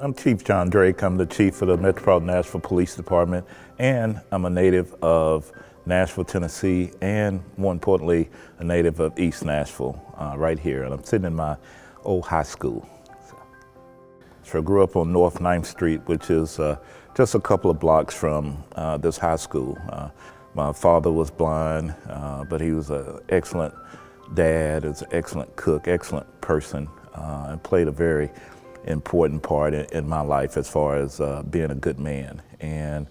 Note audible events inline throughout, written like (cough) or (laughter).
I'm Chief John Drake. I'm the chief of the Metropolitan Nashville Police Department, and I'm a native of Nashville, Tennessee, and more importantly, a native of East Nashville, uh, right here. And I'm sitting in my old high school. So I grew up on North 9th Street, which is uh, just a couple of blocks from uh, this high school. Uh, my father was blind, uh, but he was an excellent dad, was an excellent cook, excellent person, uh, and played a very important part in, in my life as far as uh, being a good man. And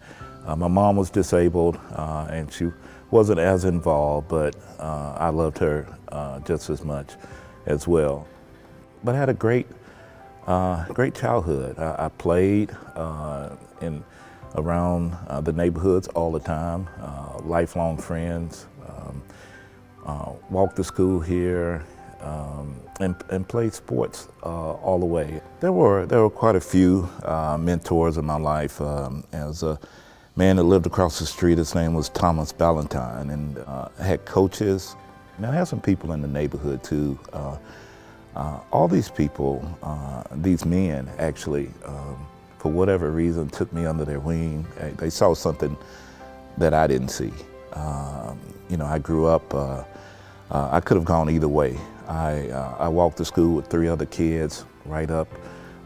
my mom was disabled, and she wasn't as involved, but I loved her just as much as well. But I had a great uh, great childhood. I, I played uh, in around uh, the neighborhoods all the time, uh, lifelong friends. Um, uh, walked to school here um, and, and, played sports uh, all the way. There were there were quite a few mentors in my life. Um, as a man that lived across the street, his name was Thomas Ballantyne, and had coaches. And I had some people in the neighborhood too. Uh, all these people, uh, these men actually, um, for whatever reason, took me under their wing. They saw something that I didn't see. Um, you know, I grew up, uh, uh I could have gone either way. I, uh, I walked to school with three other kids right up,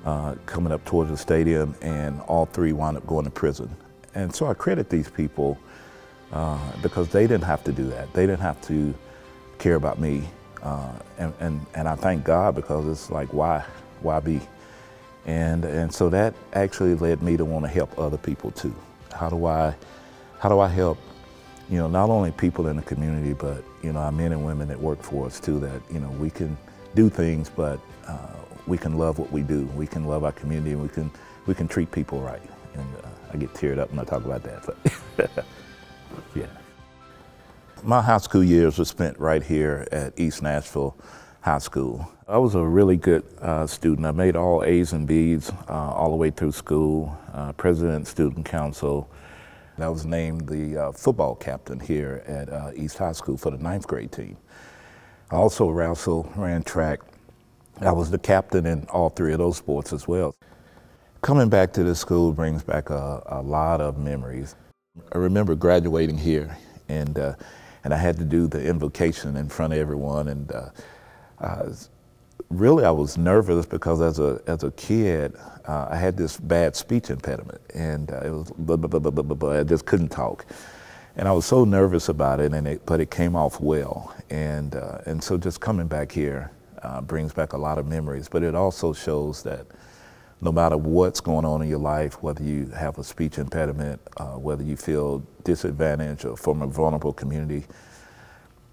uh, coming up towards the stadium, and all three wound up going to prison. And so I credit these people because they didn't have to do that. They didn't have to care about me. Uh, and, and, and I thank God because it's like, why, why be? And, and so that actually led me to want to help other people too. How do I, how do I help, you know, not only people in the community, but, you know, our men and women that work for us too, that, you know, we can do things, but uh, we can love what we do. We can love our community and we can, we can treat people right. And uh, I get teared up when I talk about that, but (laughs) yeah. My high school years were spent right here at East Nashville High School. I was a really good uh, student. I made all A's and B's uh, all the way through school, uh, president student council. I was named the uh, football captain here at uh, East High School for the ninth grade team. I also wrestled, ran track. I was the captain in all three of those sports as well. Coming back to this school brings back a, a lot of memories. I remember graduating here and uh, and I had to do the invocation in front of everyone. And uh, really, I was nervous because as a as a kid, uh, I had this bad speech impediment, and uh, it was blah, blah, blah, blah, blah, blah, I just couldn't talk. And I was so nervous about it, and it, but it came off well. And uh, and so just coming back here uh, brings back a lot of memories. But it also shows that no matter what's going on in your life, whether you have a speech impediment, uh, whether you feel disadvantaged or from a vulnerable community,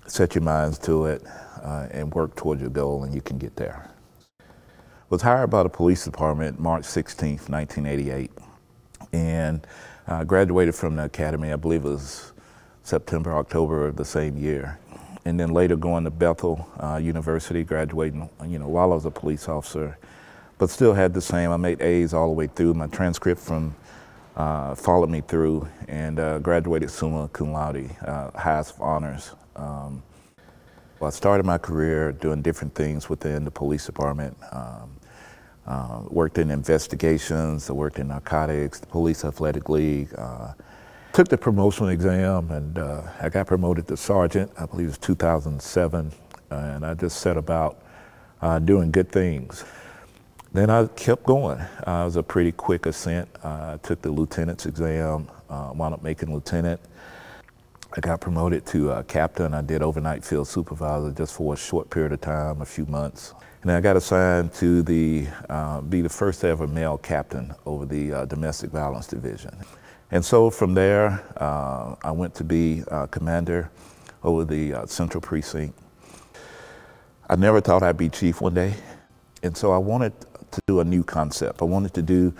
set your minds to it uh, and work towards your goal and you can get there. Was hired by the police department March 16th, 1988 and uh, graduated from the academy, I believe it was September, October of the same year. And then later going to Bethel uh, University, graduating, you know, while I was a police officer but still had the same. I made A's all the way through. My transcript from uh, followed me through and uh, graduated summa cum laude, uh, highest of honors. Um, well, I started my career doing different things within the police department. Um, uh, worked in investigations, I worked in narcotics, the Police Athletic League. Uh, took the promotional exam and uh, I got promoted to sergeant, I believe it was 2007, and I just set about doing good things. Then I kept going. Uh, it was a pretty quick ascent. Uh, I took the lieutenant's exam, uh, wound up making lieutenant. I got promoted to uh, captain. I did overnight field supervisor just for a short period of time, a few months. And I got assigned to the, uh, be the first ever male captain over the uh, domestic violence division. And so from there, uh, I went to be commander over the central precinct. I never thought I'd be chief one day. And so I wanted to do a new concept. I wanted to do,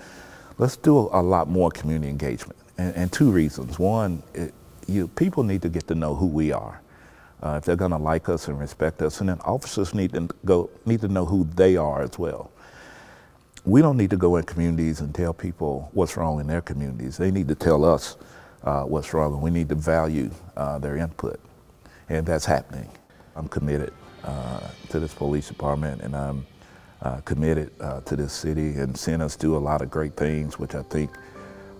let's do a, lot more community engagement. And, and two reasons. One, it, you, people need to get to know who we are. Uh, if they're going to like us and respect us, and then officers need to go need to know who they are as well. We don't need to go in communities and tell people what's wrong in their communities. They need to tell us uh, what's wrong, and we need to value uh, their input, and that's happening. I'm committed uh, to this police department, and I'm uh, committed uh, to this city and seeing us do a lot of great things, which I think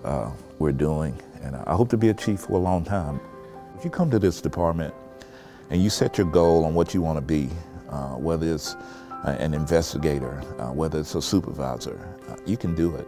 uh, we're doing. And I hope to be a chief for a long time. If you come to this department and you set your goal on what you want to be, uh, whether it's uh, an investigator, uh, whether it's a supervisor, you can do it.